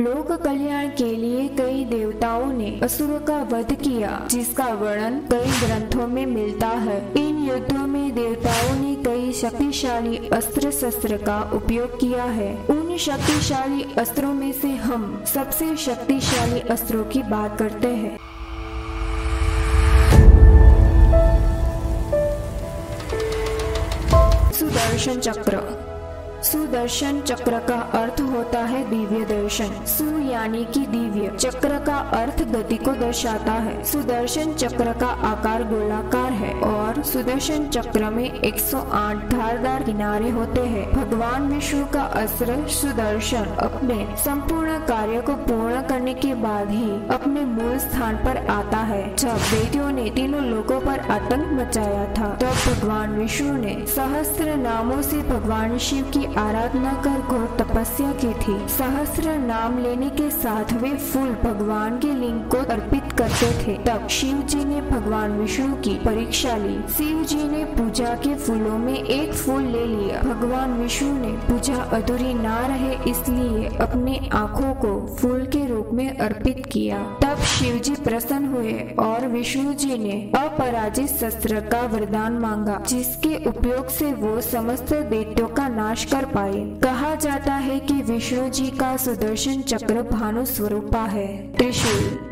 लोक कल्याण के लिए कई देवताओं ने असुरों का वध किया, जिसका वर्णन कई ग्रंथों में मिलता है। इन युद्धों में देवताओं ने कई शक्तिशाली अस्त्र शस्त्र का उपयोग किया है। उन शक्तिशाली अस्त्रों में से हम सबसे शक्तिशाली अस्त्रों की बात करते हैं। सुदर्शन चक्र सुदर्शन चक्र का अर्थ होता है दिव्य दर्शन। सु यानी कि दिव्य। चक्र का अर्थ गति को दर्शाता है। सुदर्शन चक्र का आकार गोलाकार है और सुदर्शन चक्र में 108 धारदार किनारे होते हैं। भगवान विष्णु का अस्त्र सुदर्शन। अपने संपूर्ण कार्य को पूर्ण करने के बाद ही अपने मूल स्थान पर आता है। जब बेटियों ने तीनों लोगों पर आतंक मचाया था, तब तो भगवान विष्णु ने सहस्त्र नामों से भगवान शिव की आराधना कर घोर तपस्या की थी। सहस्र नाम लेने के साथ वे फूल भगवान के लिंग को अर्पित करते थे। तब शिव जी ने भगवान विष्णु की परीक्षा ली। शिव जी ने पूजा के फूलों में एक फूल ले लिया। भगवान विष्णु ने पूजा अधूरी ना रहे इसलिए अपने आँखों को फूल के रूप में अर्पित किया। तब शिव जी प्रसन्न हुए और विष्णु जी ने अपराजित शस्त्र का वरदान मांगा, जिसके उपयोग से वो समस्त दैत्यों का नाश कर पाए। कहा जाता है कि विष्णु जी का सुदर्शन चक्र भानु स्वरूपा है। त्रिशूल।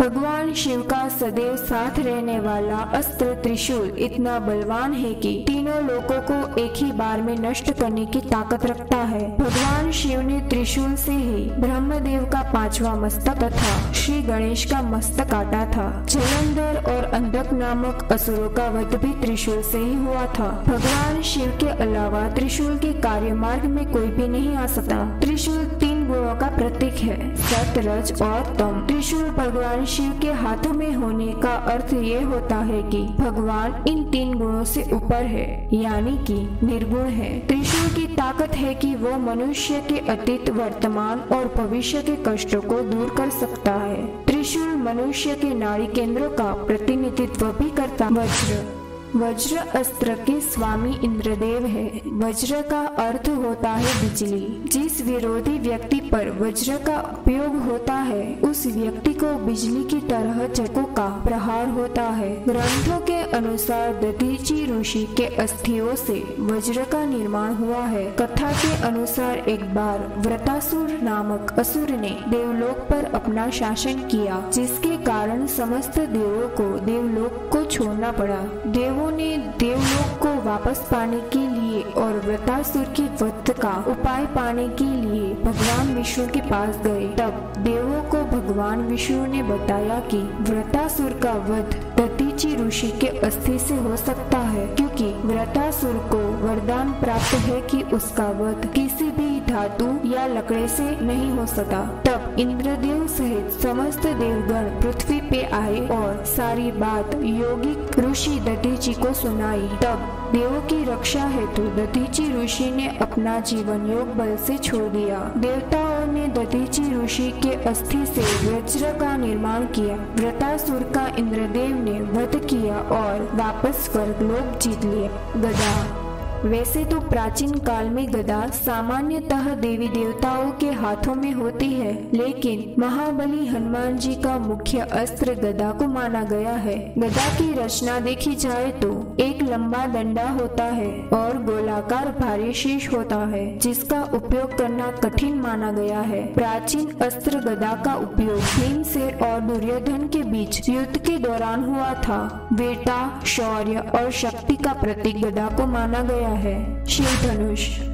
भगवान शिव का सदैव साथ रहने वाला अस्त्र त्रिशूल इतना बलवान है कि तीनों लोगों को एक ही बार में नष्ट करने की ताकत रखता है। भगवान शिव ने त्रिशूल से ही ब्रह्मदेव का पांचवा मस्तक तथा श्री गणेश का मस्तक काटा था। जलंधर और अंधक नामक असुरों का वध भी त्रिशूल से ही हुआ था। भगवान शिव के अलावा त्रिशूल के कार्य मार्ग में कोई भी नहीं आ सकता त्रिशूल तीन गुणों का प्रतीक है। सत रज और तम। त्रिशूल भगवान शिव के हाथों में होने का अर्थ ये होता है कि भगवान इन तीन गुणों से ऊपर है, यानी कि निर्गुण है। त्रिशूल की ताकत है कि वो मनुष्य के अतीत, वर्तमान और भविष्य के कष्टों को दूर कर सकता है। त्रिशूल मनुष्य के नाड़ी केंद्रों का प्रतिनिधित्व भी करता वज्र वज्र अस्त्र के स्वामी इंद्रदेव है। वज्र का अर्थ होता है बिजली। जिस विरोधी व्यक्ति पर वज्र का उपयोग होता है, उस व्यक्ति को बिजली की तरह चको का प्रहार होता है। ग्रंथों के अनुसार दधीची ऋषि के अस्थियों से वज्र का निर्माण हुआ है। कथा के अनुसार एक बार व्रतासुर नामक असुर ने देवलोक पर अपना शासन किया, जिसके कारण समस्त देवों को, देवलोक को छोड़ना पड़ा। देव ने देवलोक को वापस पाने के लिए और व्रतासुर के वध का उपाय पाने के लिए भगवान विष्णु के पास गए। तब देवों को भगवान विष्णु ने बताया कि व्रतासुर का वध दतीची ऋषि के अस्थि से हो सकता है, क्योंकि व्रतासुर को वरदान प्राप्त है कि उसका वध किसी भी धातु या लकड़े से नहीं हो सका। तब इंद्रदेव सहित समस्त देवगण पृथ्वी पे आए और सारी बात योगिक ऋषि दधीची को सुनाई। तब देवों की रक्षा हेतु दधीची ऋषि ने अपना जीवन योग बल से छोड़ दिया। देवताओं ने दधीची ऋषि के अस्थि से वज्र का निर्माण किया। व्रतासुर का इंद्रदेव ने वध किया और वापस स्वर्ग लोक जीत लिया गदा वैसे तो प्राचीन काल में गदा सामान्यतः देवी देवताओं के हाथों में होती है, लेकिन महाबली हनुमान जी का मुख्य अस्त्र गदा को माना गया है। गदा की रचना देखी जाए तो एक लंबा डंडा होता है और गोलाकार भारी शीश होता है, जिसका उपयोग करना कठिन माना गया है। प्राचीन अस्त्र गदा का उपयोग भीम से और दुर्योधन के बीच युद्ध के दौरान हुआ था। बेटा शौर्य और शक्ति का प्रतीक गदा को माना गया है। शिव धनुष।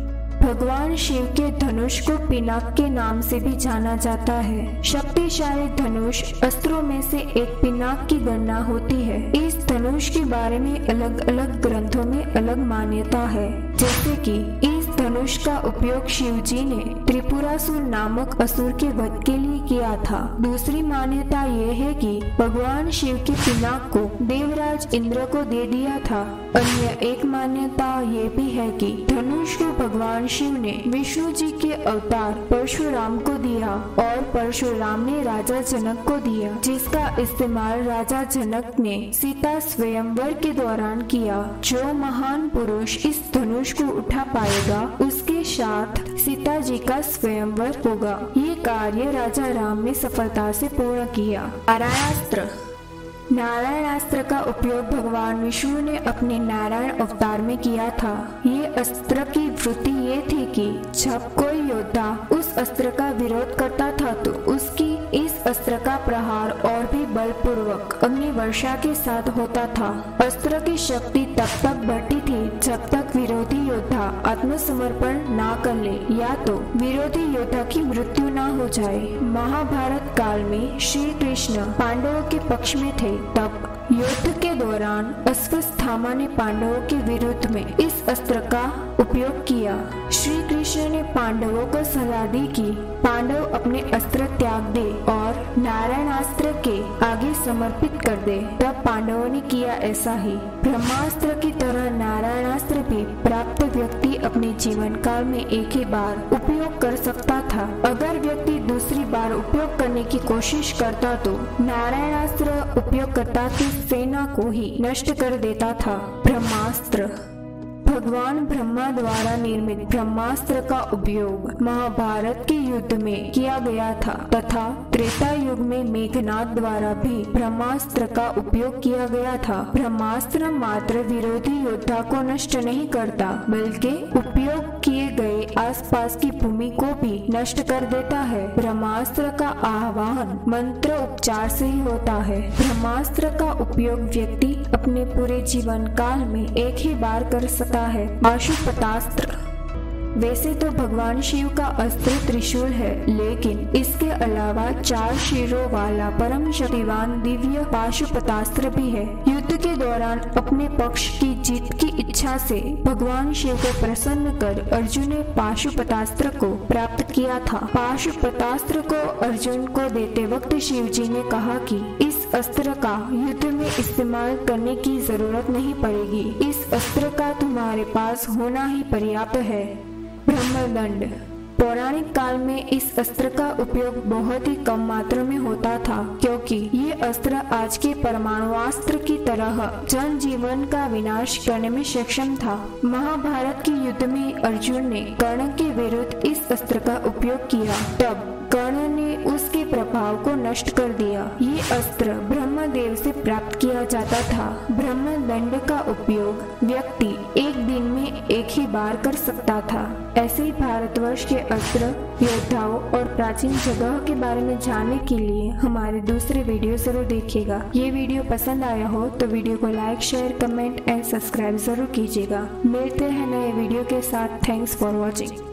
भगवान शिव के धनुष को पिनाक के नाम से भी जाना जाता है। शक्तिशाली धनुष अस्त्रों में से एक पिनाक की गणना होती है। इस धनुष के बारे में अलग अलग ग्रंथों में अलग मान्यता है। जैसे कि इस धनुष का उपयोग शिव जी ने त्रिपुरासुर नामक असुर के वध के लिए किया था। दूसरी मान्यता ये है कि भगवान शिव के पिनाक को देवराज इंद्र को दे दिया था। अन्य एक मान्यता ये भी है कि धनुष को भगवान शिव ने विष्णु जी के अवतार परशुराम को दिया और परशुराम ने राजा जनक को दिया, जिसका इस्तेमाल राजा जनक ने सीता स्वयंवर के दौरान किया। जो महान पुरुष इस धनुष को उठा पाएगा, उसके साथ सीता जी का स्वयंवर होगा। ये कार्य राजा राम ने सफलता से पूर्ण किया। नारायणास्त्र नारायणास्त्र का उपयोग भगवान विष्णु ने अपने नारायण अवतार में किया था। ये अस्त्र की वृत्ति ये थी कि जब कोई योद्धा उस अस्त्र का विरोध करता था तो उसकी इस अस्त्र का प्रहार और भी बलपूर्वक अग्नि वर्षा के साथ होता था। अस्त्र की शक्ति तब तक बढ़ती थी जब तक विरोधी योद्धा आत्मसमर्पण ना कर ले, या तो विरोधी योद्धा की मृत्यु ना हो जाए। महाभारत काल में श्री कृष्ण पांडवों के पक्ष में थे तब युद्ध के दौरान अश्वस्थामा ने पांडवों के विरुद्ध में इस अस्त्र का उपयोग किया। श्री कृष्ण ने पांडवों को सलाह दी कि पांडव अपने अस्त्र त्याग दे और नारायण अस्त्र के आगे समर्पित कर दे। तब पांडवों ने किया ऐसा ही। ब्रह्मास्त्र की तरह नारायणास्त्र भी प्राप्त व्यक्ति अपने जीवन काल में एक ही बार उपयोग कर सकता था। अगर व्यक्ति दूसरी बार उपयोग करने की कोशिश करता तो नारायणास्त्र उपयोग करता की सेना को ही नष्ट कर देता था ब्रह्मास्त्र। भगवान ब्रह्मा द्वारा निर्मित ब्रह्मास्त्र का उपयोग महाभारत के युद्ध में किया गया था तथा त्रेता युग में मेघनाथ द्वारा भी ब्रह्मास्त्र का उपयोग किया गया था। ब्रह्मास्त्र मात्र विरोधी योद्धा को नष्ट नहीं करता, बल्कि उपयोग किए गए आसपास की भूमि को भी नष्ट कर देता है। ब्रह्मास्त्र का आह्वान मंत्र उपचार से ही होता है। ब्रह्मास्त्र का उपयोग व्यक्ति अपने पूरे जीवन काल में एक ही बार कर सकता है। आशुपतास्त्र वैसे तो भगवान शिव का अस्त्र त्रिशूल है, लेकिन इसके अलावा चार शिरों वाला परम शक्तिवान दिव्य पाशुपतास्त्र भी है। युद्ध के दौरान अपने पक्ष की जीत की इच्छा से भगवान शिव को प्रसन्न कर अर्जुन ने पाशुपतास्त्र को प्राप्त किया था। पाशुपतास्त्र को अर्जुन को देते वक्त शिव जी ने कहा कि इस अस्त्र का युद्ध में इस्तेमाल करने की ज़रूरत नहीं पड़ेगी। इस अस्त्र का तुम्हारे पास होना ही पर्याप्त है। ब्रह्मदंड पौराणिक काल में इस अस्त्र का उपयोग बहुत ही कम मात्रा में होता था, क्योंकि ये अस्त्र आज के परमाणुअस्त्र की तरह जन जीवन का विनाश करने में सक्षम था। महाभारत के युद्ध में अर्जुन ने कर्ण के विरुद्ध इस अस्त्र का उपयोग किया। तब कर्ण ने उसके प्रभाव को नष्ट कर दिया। ये अस्त्र ब्रह्मदेव से प्राप्त किया जाता था। ब्रह्म दंड का उपयोग व्यक्ति एक दिन एक ही बार कर सकता था। ऐसे ही भारतवर्ष के अस्त्र योद्धाओं और प्राचीन जगह के बारे में जानने के लिए हमारे दूसरे वीडियो ज़रूर देखिएगा। ये वीडियो पसंद आया हो तो वीडियो को like, share, comment and subscribe ज़रूर कीजिएगा। मिलते हैं नए वीडियो के साथ। Thanks for watching.